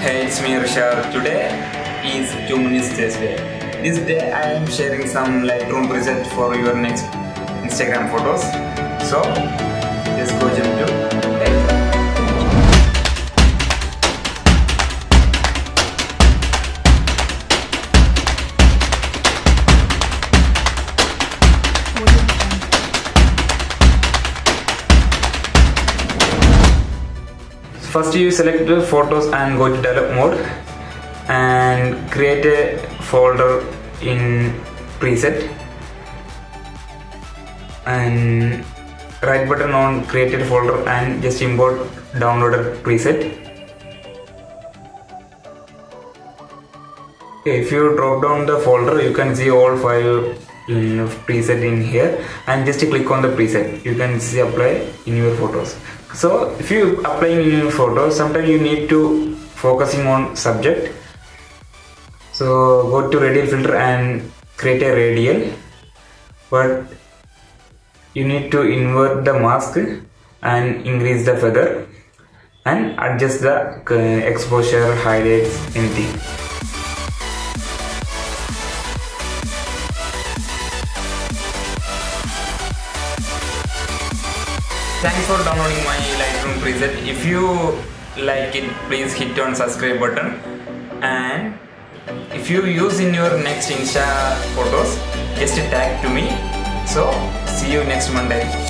Hey, it's me Irshad. Today is 2 Day. This day I am sharing some Lightroom preset for your next Instagram photos. So, let's go jump First you select the photos and go to develop mode and create a folder in preset. And right button on created folder and just import downloaded preset. If you drop down the folder you can see all five in preset in here and just click on the preset. You can see apply in your photos. So if you apply in your photos sometimes you need to focusing on subject. So go to radial filter and create a radial. But you need to invert the mask and increase the feather and adjust the uh, exposure highlights anything thanks for downloading my lightroom preset. If you like it please hit on subscribe button. And if you use in your next insta photos just tag to me. So see you next monday